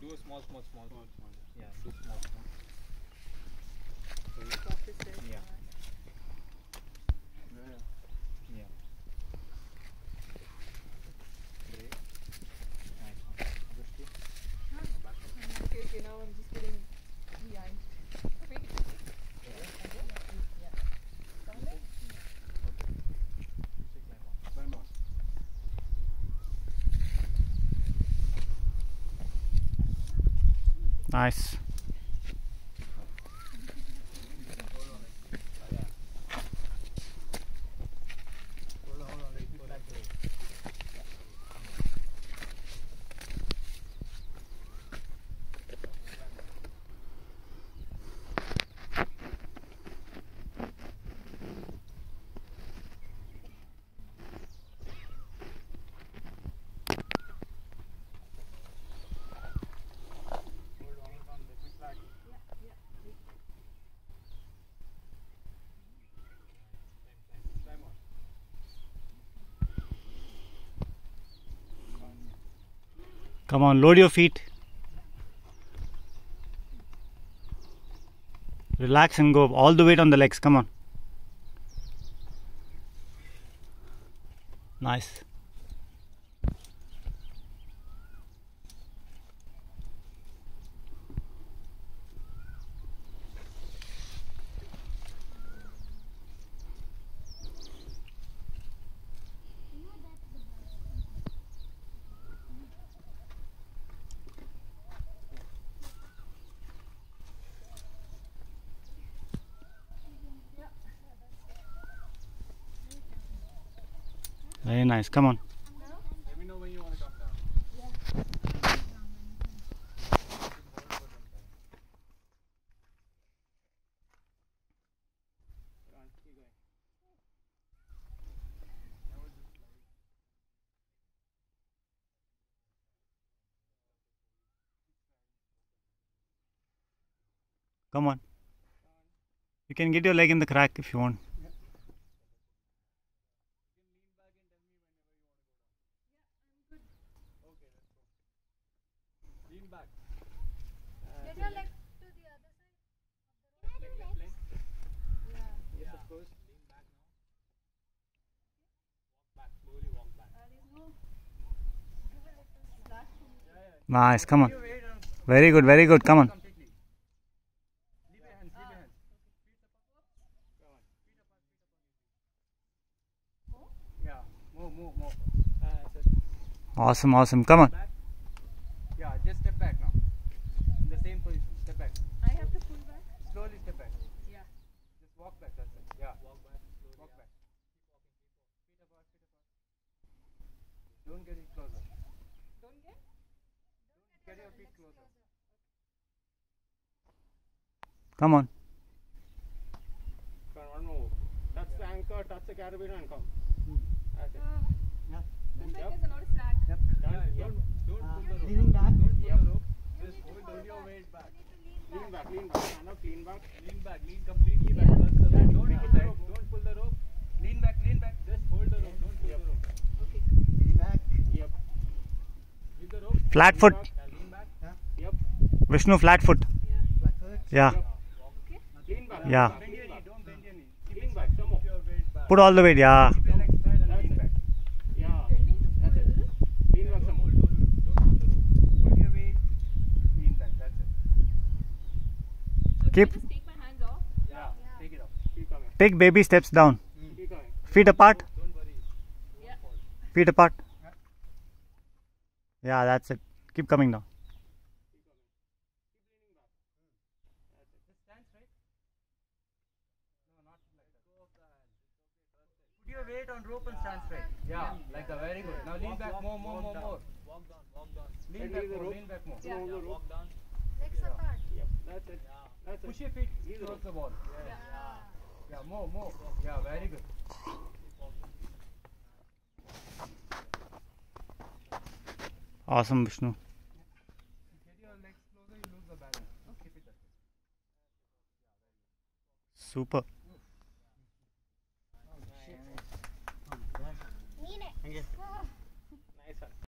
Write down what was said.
Do a small, small, small. Small, small. Yeah, do small, small. Yeah. Yeah. Yeah. Great. Nice one. Understood? Okay, okay, now I'm just getting behind. Wait. Yeah. Come there. Okay. You say climb on. Climb on. Nice. Hold on, hold on. Let me back to it. Hold on, hold on. Let me flag. Climb on. Come on, load your feet. Relax and go. All the weight on the legs. Come on. Nice. Very nice. Come on. Come on. You can get your leg in the crack if you want. Lean back. Get your leg to the other side. Leg, leg, leg. Yeah. Yes, of course. Lean back now. Walk back, slowly walk back. Uh, there's no. Give a little slack. Yeah, yeah. Nice. Come on. You wait on Very good. Very good. Come on. Awesome, awesome, come hands, leave your hands. Come on. Feet apart, feet apart. Yeah, move, move, move. Uh, so Awesome. Awesome. Come on. back. Yeah, just step back now. In the same position. Step back. I have to pull back. Slowly step back. Yeah. Just walk back. That's it. Yeah. Walk back. Slowly. Walk back. Keep walking. Keep walking. Feet apart. Feet apart. Don't get it closer. Don't get. Get your feet closer. Come on. Come on, one more. Touch the anchor. Touch the carabiner and come. That's it. Uh, Yeah. Yep. there's a lot of slack. Don't, don't, don't pull the rope. leaning back. Don't pull Yep. the rope. Just hold pull on your back. weight back. You lean Lean back. back, lean back. Stand up, lean back. Lean back, lean completely back. Yeah. That's the. Don't Make pull the rope. Don't pull the rope. Lean back, lean back. Just hold the rope. Don't pull Yep. the rope. Okay. Lean back. Yep. Leave the rope. Flat Lean foot. back. Lean back. Yep. Vishnu, flat foot. Yeah. Yeah. Okay. Lean back. Yeah. Bend your knee. Don't bend your knee. Lean back. Some more. Your weight back. Put all the weight. Yeah. Keep your legs straight and That's lean back. Yeah. That's it. Lean back some more. Don't, don't pull the rope. Hold your weight. Lean back. That's it. So Keep- do I just take my hands off? Yeah. Take it off. Keep coming. Take baby steps down. Keep coming. Feet apart. Don't worry. Yeah. Feet apart. Yeah. Yeah, that's it. Keep coming down. Stand straight. No, not like that. Put your weight on rope and stand straight. Yeah, like that. Very good. Now lean back more, more, more, more. Walk down, walk down. Lean Lean back more, lean back more. Yeah. Yeah, walk down. Legs apart. Yep, that's it. Yeah. That's Push your feet towards the wall. Yeah. Yeah, more, more. Yeah, very good. Awesome, Vishnu. Super.